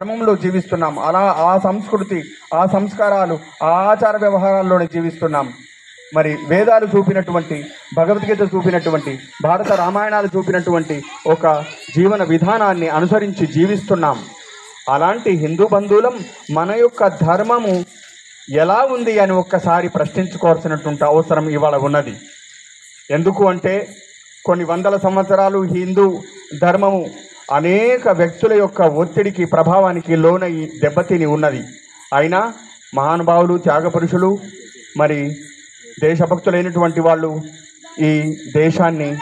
ధర్మంలో జీవిస్తున్నాం. అలా ఆ సంస్కృతి ఆ సంస్కారాలు ఆ ఆచార వ్యవహారాల్లోనే జీవిస్తున్నాం. మరి వేదాలు చూపినటువంటి భగవద్గీత చూపినటువంటి భారత రామాయణాలు చూపినటువంటి ఒక జీవన విధానాన్ని అనుసరించి జీవిస్తున్నాం. అలాంటి హిందూ బంధువులం మన యొక్క ధర్మము ఎలా ఉంది అని ఒక్కసారి ప్రశ్నించుకోవాల్సినటువంటి అవసరం ఇవాళ ఉన్నది. ఎందుకు అంటే కొన్ని వందల సంవత్సరాలు హిందూ ధర్మము అనేక వ్యక్తుల యొక్క ఒత్తిడికి ప్రభావానికి లోనై దెబ్బతిని ఉన్నది. అయినా మహానుభావులు త్యాగపురుషులు మరి దేశభక్తులైనటువంటి వాళ్ళు ఈ దేశాన్ని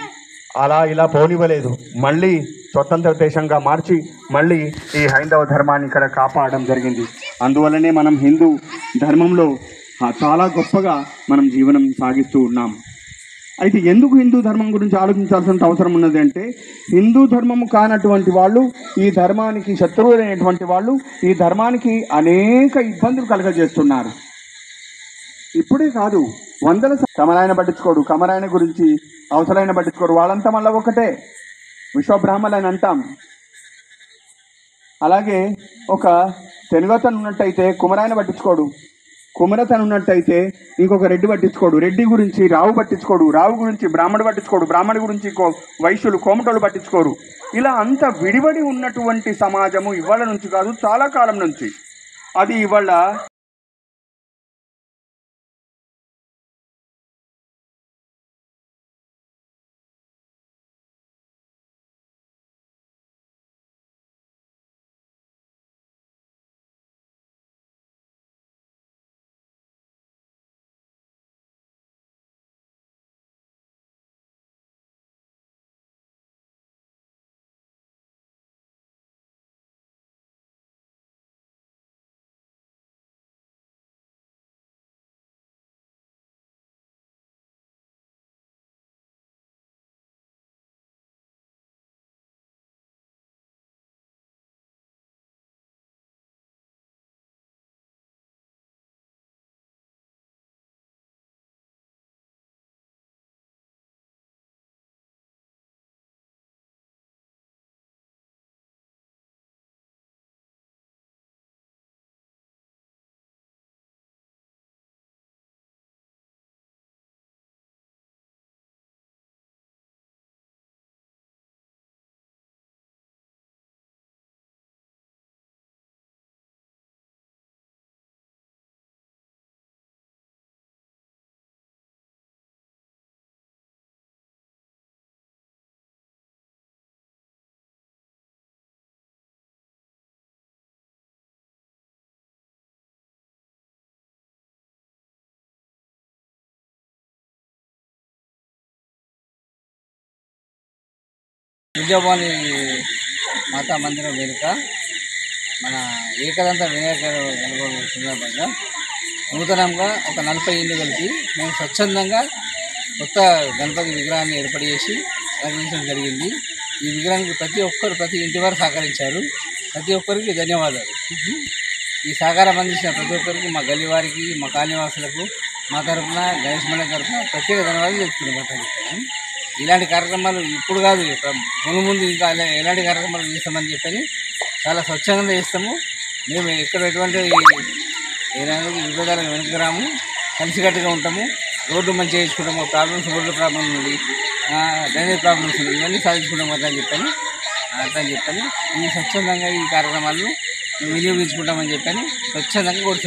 అలా ఇలా పోనివ్వలేదు. మళ్ళీ స్వతంత్ర దేశంగా మార్చి మళ్ళీ ఈ హైందవ ధర్మాన్ని ఇక్కడ కాపాడడం జరిగింది. అందువల్లనే మనం హిందూ ధర్మంలో చాలా గొప్పగా మనం జీవనం సాగిస్తూ ఉన్నాం. అయితే ఎందుకు హిందూ ధర్మం గురించి ఆలోచించాల్సిన అవసరం ఉన్నది అంటే హిందూ ధర్మము కానటువంటి వాళ్ళు ఈ ధర్మానికి శత్రువులైనటువంటి వాళ్ళు ఈ ధర్మానికి అనేక ఇబ్బందులు కలగజేస్తున్నారు. ఇప్పుడే కాదు వందల కమరాయన పట్టించుకోడు కమరాయన గురించి అవసరమైన పట్టించుకోడు వాళ్ళంతా మళ్ళీ ఒకటే విశ్వబ్రాహ్మలు అని అంటాం. అలాగే ఒక తెలుగతను ఉన్నట్టయితే కుమరాయన పట్టించుకోడు కుమరతను ఉన్నట్టయితే ఇంకొక రెడ్డి పట్టించుకోడు. రెడ్డి గురించి రావు పట్టించుకోడు. రావు గురించి బ్రాహ్మడు పట్టించుకోడు. బ్రాహ్మడి గురించి కో- వైశ్యులు కోమటోళ్ళు పట్టించుకోరు. ఇలా అంత విడివడి ఉన్నటువంటి సమాజము ఇవాళ నుంచి కాదు చాలా కాలం నుంచి. అది ఇవాళ విజయవాణి మాతా మందిరం వేదిక మన ఏకదంత వినాయక గణపతి సందర్భంగా నూతనంగా ఒక నలభై ఇల్లు కలిపి మేము స్వచ్ఛందంగా కొత్త గణపతి విగ్రహాన్ని ఏర్పాటు చేసి నిర్మించడం జరిగింది. ఈ విగ్రహానికి ప్రతి ఒక్కరు ప్రతి ఇంటి వారు సహకరించారు. ప్రతి ఒక్కరికి ధన్యవాదాలు. ఈ సహకారం అందించిన ప్రతి ఒక్కరికి మా గల్లీ వారికి మా కాలనీవాసులకు మా తరఫున గణేష్ మండలి తరఫున ప్రత్యేక ధన్యవాదాలు చెప్తున్నాం ఇలాంటి కార్యక్రమాలు ఇప్పుడు కాదు ముందు ముందు ఇంకా ఎలాంటి కార్యక్రమాలు చేస్తామని చెప్పని చాలా స్వచ్ఛంగా చేస్తాము. మేము ఎక్కడ ఎటువంటి ఏదైనా విభేదాలకు వెనక్కి రాము కలిసికట్టుగా ఉంటాము. రోడ్డు మంచిగా చేసుకుంటాము ప్రాబ్లమ్స్ రోడ్డు ప్రాబ్లమ్స్ ఉంది డ్రైనేజ్ ప్రాబ్లమ్స్ ఉంది ఇవన్నీ సాధించుకుంటాం అట్లా అని చెప్పని చెప్పాను చెప్పని ఈ స్వచ్ఛందంగా ఈ కార్యక్రమాలను వినియోగించుకుంటామని చెప్పని స్వచ్ఛందంగా కోరుతున్నాం.